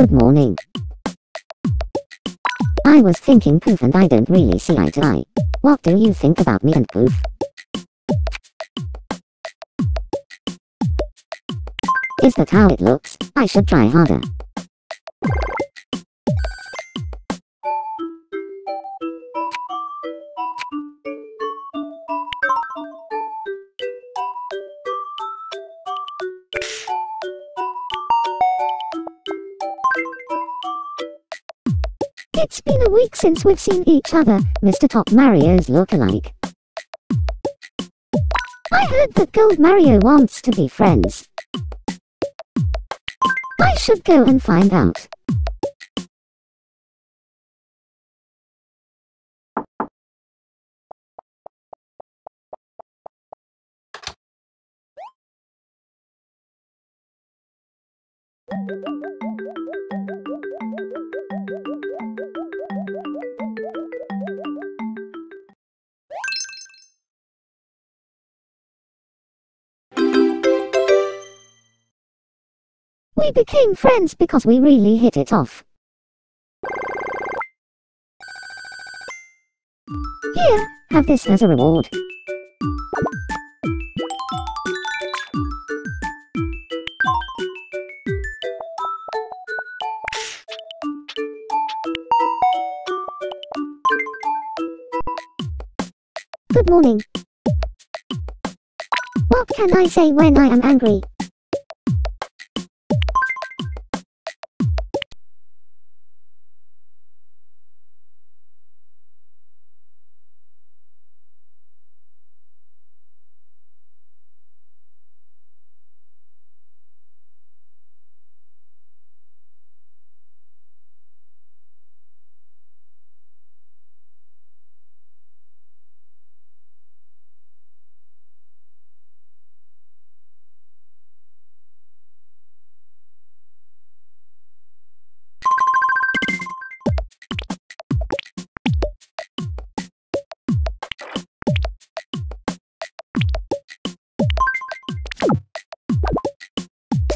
Good morning. I was thinking Poof and I don't really see eye to eye. What do you think about me and Poof? Is that how it looks? I should try harder. It's been a week since we've seen each other, Mr. Top Mario's look-alike. I heard that Gold Mario wants to be friends. I should go and find out. We became friends because we really hit it off. Here, have this as a reward. Good morning. What can I say when I am angry?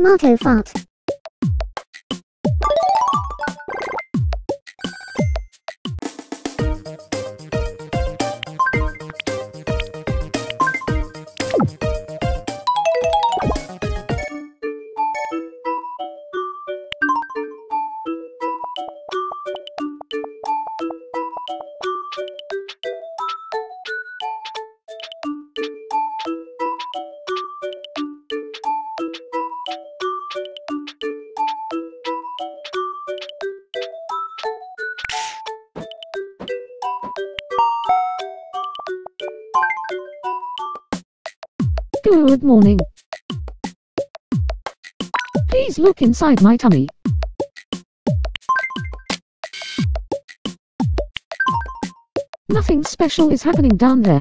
Tomato fart. Good morning. Please look inside my tummy. Nothing special is happening down there.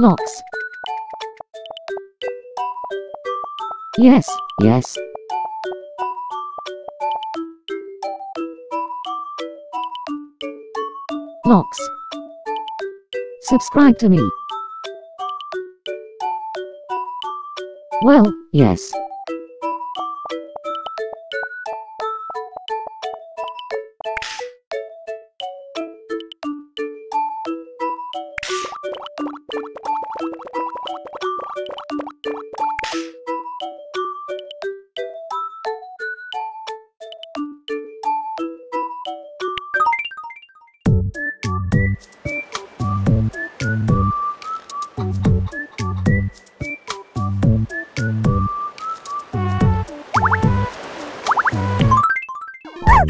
Lox. Yes, yes. Lox. Subscribe to me. Well, yes.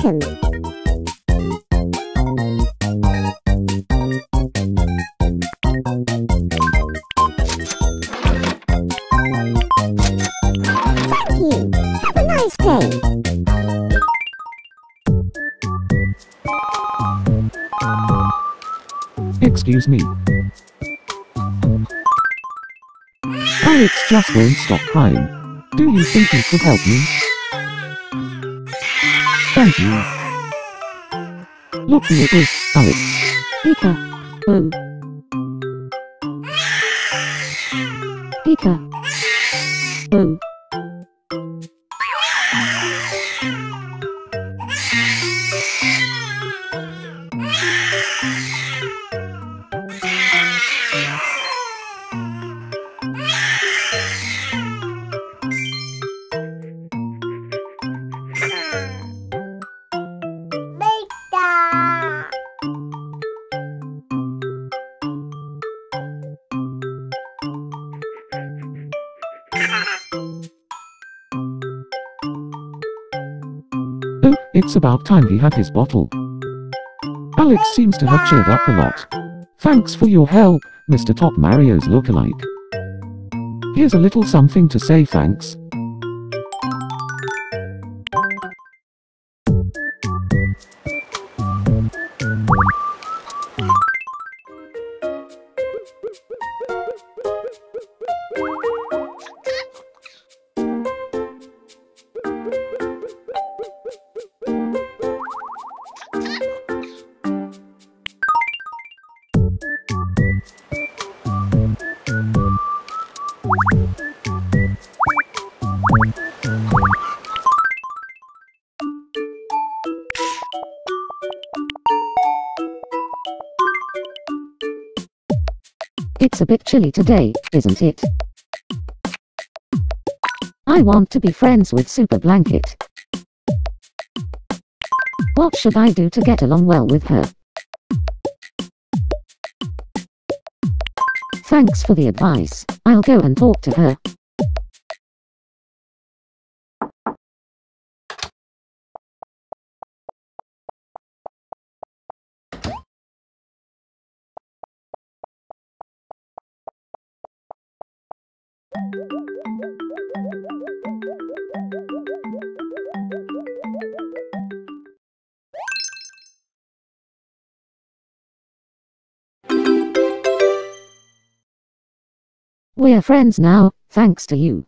Thank you. Have a nice day. Excuse me. Oh, it's just one stop time. Do you think you could help me? Look who it is, Alex. Pika. Pika. It's about time he had his bottle. Alex seems to have cheered up a lot. Thanks for your help, Mr. Top Mario's lookalike. Here's a little something to say thanks. It's a bit chilly today, isn't it? I want to be friends with Super Blanket. What should I do to get along well with her? Thanks for the advice. I'll go and talk to her. We're friends now, thanks to you.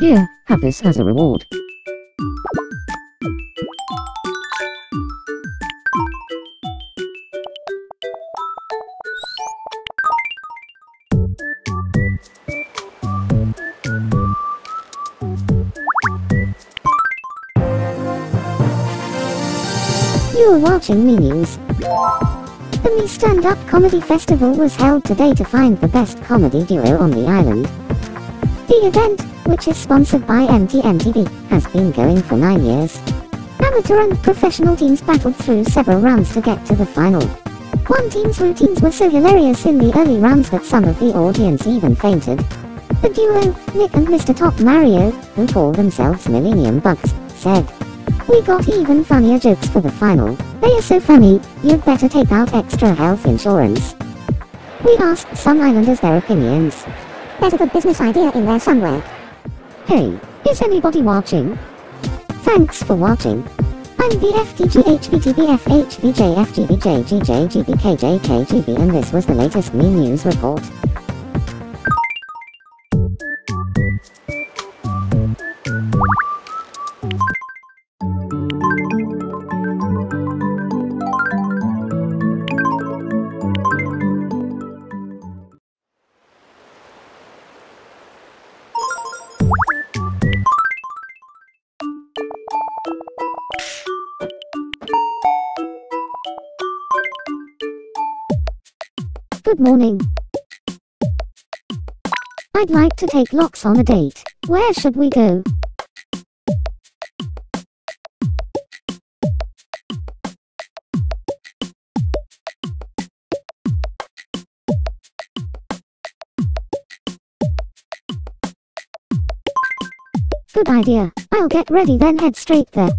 Here, have this as a reward. You are watching Mii News. The Mii Stand Up Comedy Festival was held today to find the best comedy duo on the island. The event, which is sponsored by MTMTV, has been going for nine years. Amateur and professional teams battled through several rounds to get to the final. One team's routines were so hilarious in the early rounds that some of the audience even fainted. The duo, Nick and Mr. Top Mario, who call themselves Millennium Bugs, said, We got even funnier jokes for the final. They are so funny, you'd better take out extra health insurance. We asked some islanders their opinions. There's a good business idea in there somewhere. Hey, is anybody watching? Thanks for watching. I'm the and this was the latest Mii News report. Good morning. I'd like to take Lox on a date. Where should we go? Good idea. I'll get ready then head straight there.